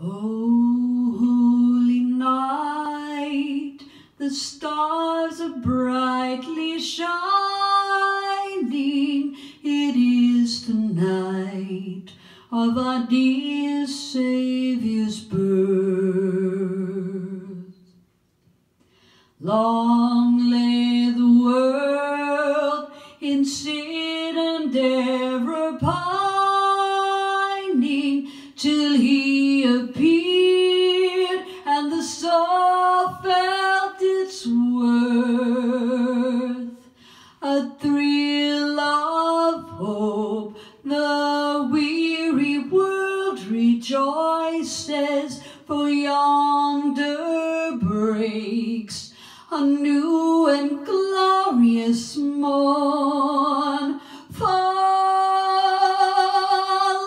Oh, holy night, the stars are brightly shining. It is the night of our dear Saviour's birth. Long lay the world in sin and error pining till he thrill of hope, the weary world rejoices, for yonder breaks a new and glorious morn. Fall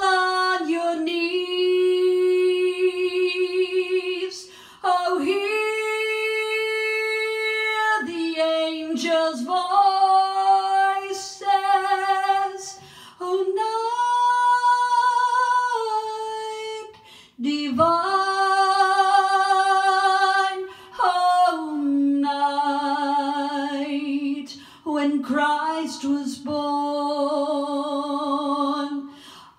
on your knees, oh, hear the angels' voices, divine home night when Christ was born.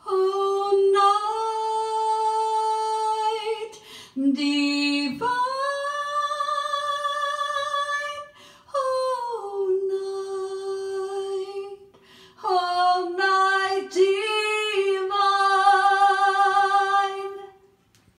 Home night divine.